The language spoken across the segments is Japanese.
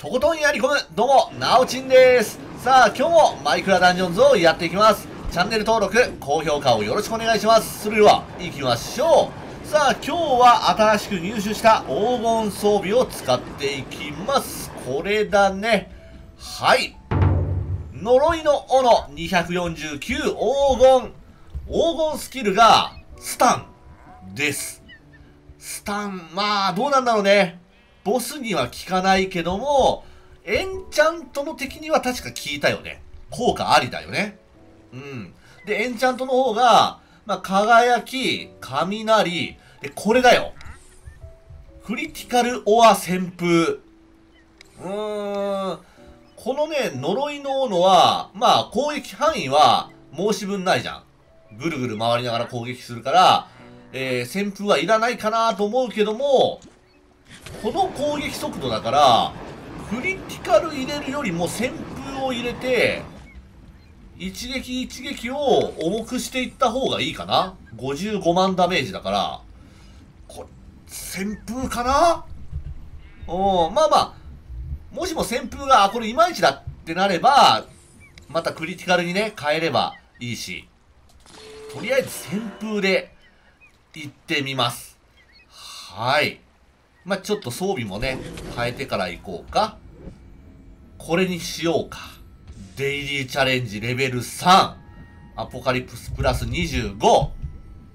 とことんやり込む、どうも、なおちんです。さあ、今日もマイクラダンジョンズをやっていきます。チャンネル登録、高評価をよろしくお願いします。それでは、行きましょう。さあ、今日は新しく入手した黄金装備を使っていきます。これだね。はい。呪いの斧249黄金。黄金スキルがスタンです。スタン、まあ、どうなんだろうね。ボスには効かないけども、エンチャントの敵には確か効いたよね。効果ありだよね。うん。で、エンチャントの方が、まあ、輝き、雷、で、これだよ。クリティカルオア旋風。うーん。このね、呪いの斧は、まあ、攻撃範囲は申し分ないじゃん。ぐるぐる回りながら攻撃するから、えー、旋風はいらないかなと思うけども、この攻撃速度だから、クリティカル入れるよりも旋風を入れて、一撃一撃を重くしていった方がいいかな ?55 万ダメージだから、これ、旋風かな？うん、まあまあ、もしも旋風が、あ、これいまいちだってなれば、またクリティカルにね、変えればいいし、とりあえず旋風で行ってみます。はい。まあ、ちょっと装備もね、変えてから行こうか。これにしようか。デイリーチャレンジレベル3。アポカリプスプラス25。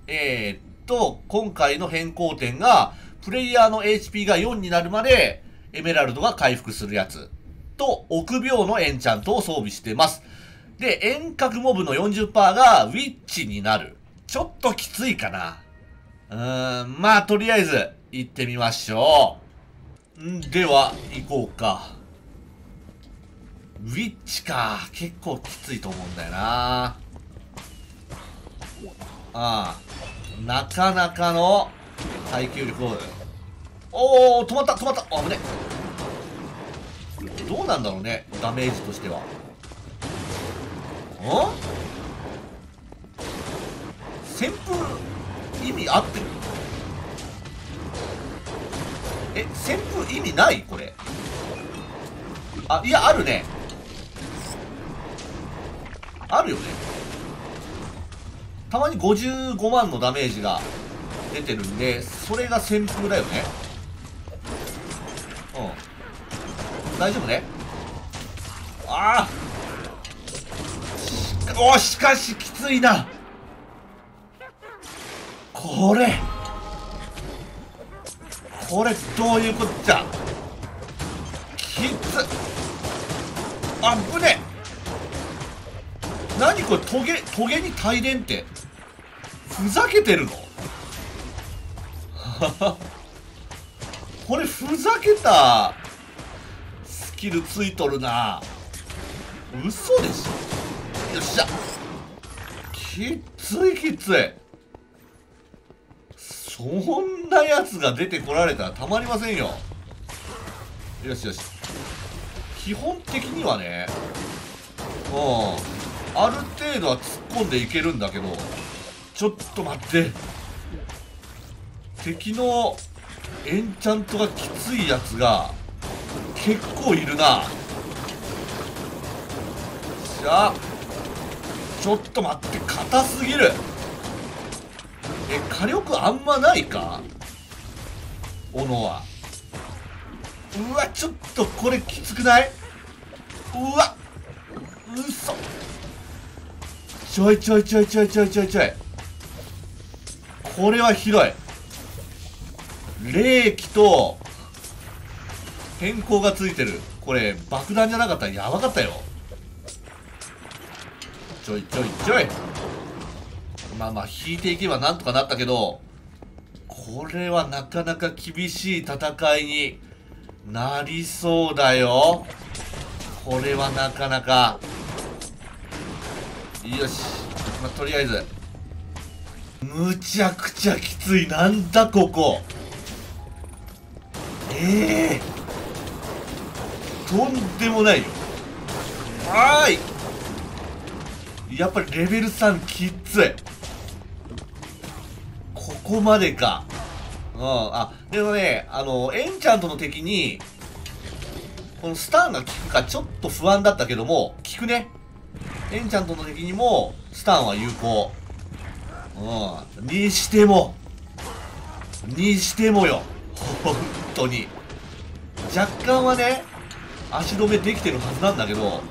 えー、っと、今回の変更点が、プレイヤーの HP が4になるまで、エメラルドが回復するやつ。と、臆病のエンチャントを装備してます。で、遠隔モブの40%がウィッチになる。ちょっときついかな。うん、まあ、とりあえず、行ってみましょう。んでは、行こうか。ウィッチか。結構きついと思うんだよな。ああ。なかなかの耐久力を。おお止まった止まったあ、危ね。どうなんだろうね。ダメージとしては。ん？味合ってる？え旋風意味ない？これ。あいやあるね。あるよね。たまに55万のダメージが出てるんでそれが旋風だよね。うん。大丈夫ね？ああおしかしきついな。これ。これどういうこっちゃ？きつあぶね何これトゲトゲに帯電って。ふざけてるの？これふざけた。スキルついとるな。嘘でしょ。よっしゃ。きついきつい。そんなやつが出てこられたらたまりませんよ。よしよし。基本的にはねうん。ある程度は突っ込んでいけるんだけどちょっと待って。敵のエンチャントがきついやつが結構いるな。じゃ。あちょっと待って。硬すぎる。火力あんまないか？斧は。うわちょっとこれきつくない？うわうそ。ちょいちょいちょいちょいちょいちょい。ちょいこれは広い。冷気と変更がついてる。これ爆弾じゃなかったらやばかったよ。ちょいちょいちょい。まあまあ引いていけばなんとかなったけどこれはなかなか厳しい戦いになりそうだよ。これはなかなか。よし、まあ、とりあえず。むちゃくちゃきつい。なんだここ。ええー、とんでもない。よはーい。やっぱりレベル3きつい。こまでか。うん、あ、でもね、あの、エンチャントの敵に、このスタンが効くかちょっと不安だったけども、効くね。エンチャントの敵にも、スタンは有効。うん。にしても、にしてもよ。本当に。若干はね、足止めできてるはずなんだけど、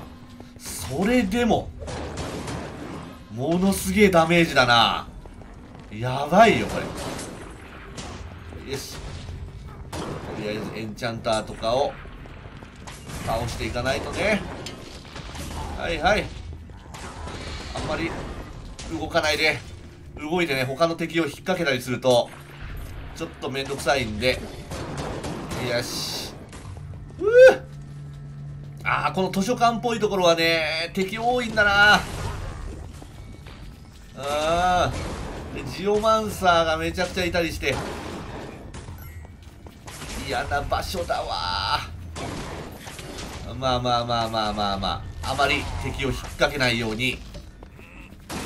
それでも、ものすげえダメージだな。やばいよ、これ。よし。とりあえずエンチャンターとかを倒していかないとね。はいはい。あんまり動かないで。動いてね、他の敵を引っ掛けたりすると、ちょっとめんどくさいんで。よし。うぅああ、この図書館っぽいところはね、敵多いんだな。ああ。ジオマンサーがめちゃくちゃいたりして。嫌な場所だわまあまあまあまあまあまあ。あまり敵を引っ掛けないように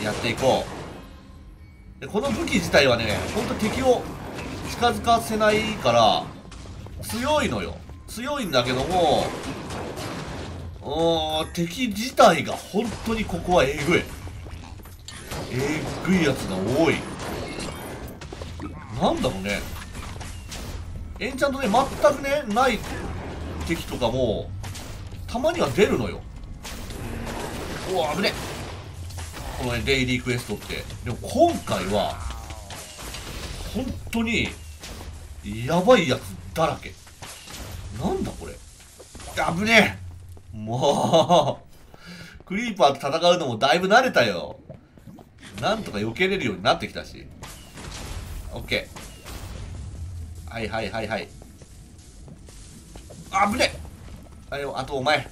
やっていこう。で、この武器自体はね、ほんと敵を近づかせないから強いのよ。強いんだけども、おー敵自体が本当にここはえぐい。えぐいやつが多い。なんだろうね。エンチャントね、全くね、ない敵とかも、たまには出るのよ。おわ、危ねこのね、デイリークエストって。でも今回は、本当に、やばいやつだらけ。なんだこれ。危ねえもうクリーパーと戦うのもだいぶ慣れたよ。なんとか避けれるようになってきたし。オッケー。はいはいはいはい。あぶねはい、あとお前。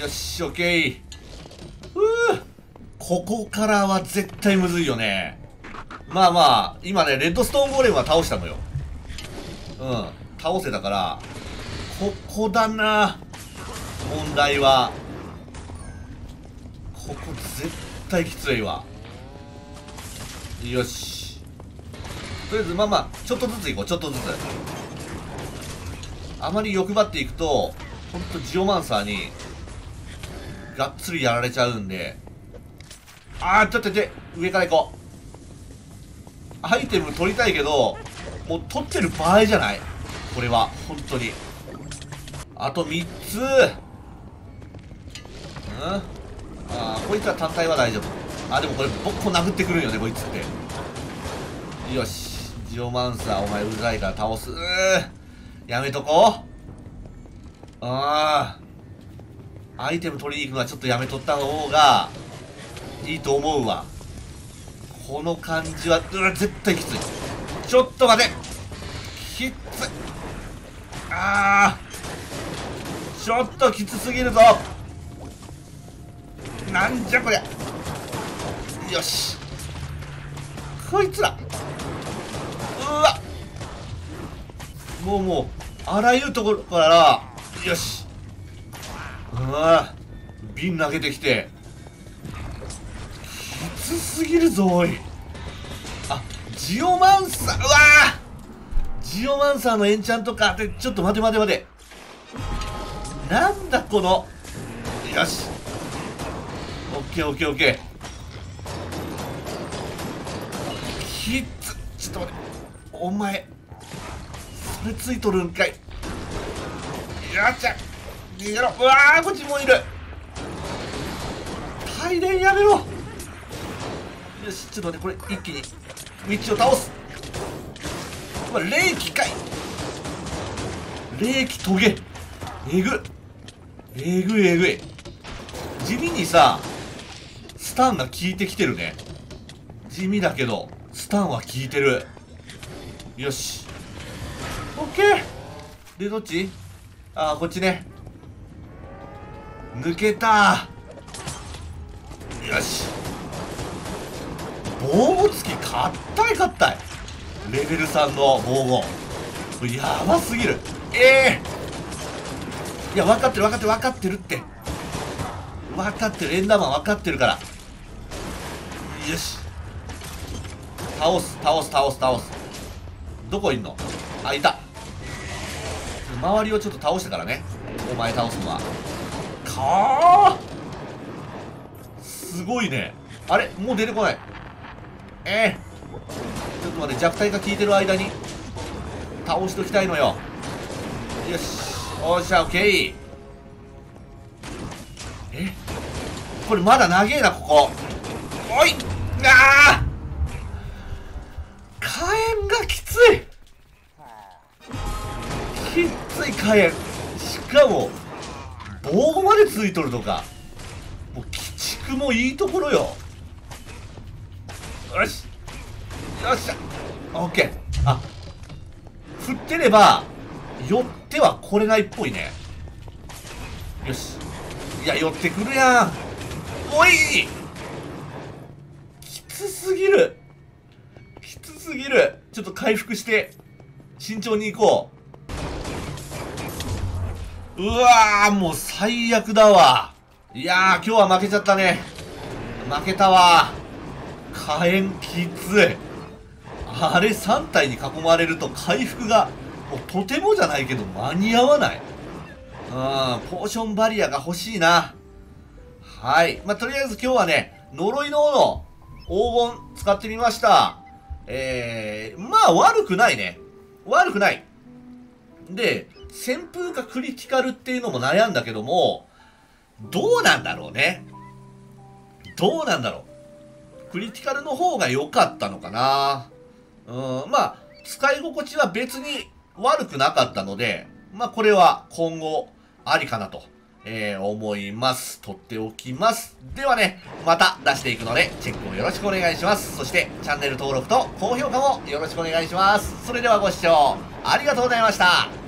よし、オッケー。ふぅここからは絶対むずいよね。まあまあ、今ね、レッドストーンゴーレムは倒したのよ。うん。倒せたから、ここだな。問題は。ここ絶対きついわ。よし。とりあえず、まあまあ、ちょっとずついこう、ちょっとずつ。あまり欲張っていくと、ほんとジオマンサーに、がっつりやられちゃうんで。あー、ちょっと待って、上から行こう。アイテム取りたいけど、もう取ってる場合じゃないこれは、本当に。あと3つうん？ああ、こいつは単体は大丈夫。あ、でもこれ、ボッコ殴ってくるよね、こいつって。よし。ジオマンサー、お前うざいから倒す。やめとこう。ああ。アイテム取りに行くのはちょっとやめとった方が、いいと思うわ。この感じは、うわ、絶対きつい。ちょっと待てきつい。あー。ちょっときつすぎるぞ。なんじゃこりゃ。よし。こいつら。うわ。もうもう、あらゆるところから、よし。うわ瓶投げてきてき、つすぎるぞおいあジオマンサーうわジオマンサーのエンチャントかってちょっと待て待て待てなんだこのよしケーオッケーオッケー。きつちょっと待って。お前それついとるんかい。よっちゃ逃げろ。うわーこっちもいる。大連やめろ。よしちょっと待ってこれ一気に。道を倒す。これ霊気かい。霊気トゲえぐ。えぐいえぐい地味にさスタンが効いてきてるね。地味だけどスタンは効いてる。よし。オッケー。でどっち？ああこっちね。抜けた。よし。防護付きかったいかったい。レベル3の防護。やばすぎる。ええ。ー、いや分かってる分かってる分かってるって。分かってる。エンダーマン分かってるから。よし。倒す倒す倒す倒す。どこいんの？あいた。周りをちょっと倒したからね。お前倒すのは。かあすごいね。あれ？もう出てこない。ええちょっと待って弱体が効いてる間に倒しときたいのよ。よし。おっしゃオッケー。え？これまだ長えなここ。おい。あ火炎がきつい。きつい火炎。しかも防護までついとるとか。もう鬼畜もいいところよ。よし。よっしゃ。オッケー。あ。振ってれば寄っては来れないっぽいね。よし。いや寄ってくるやん。おいきつすぎるきつすぎるちょっと回復して慎重に行こう。うわーもう最悪だわ。いやー今日は負けちゃったね。負けたわ。火炎きつい。あれ3体に囲まれると回復がもうとてもじゃないけど間に合わない。うんポーションバリアが欲しいな。はい。まあ、とりあえず今日はね呪いの斧黄金使ってみました。えー、まあ悪くないね。悪くない。で旋風かクリティカルっていうのも悩んだけどもどうなんだろうね。どうなんだろう。クリティカルの方が良かったのかな。うん、まあ、使い心地は別に悪くなかったので、まあこれは今後ありかなと、えー、思います。取っておきます。ではね、また出していくので、チェックをよろしくお願いします。そして、チャンネル登録と高評価もよろしくお願いします。それではご視聴ありがとうございました。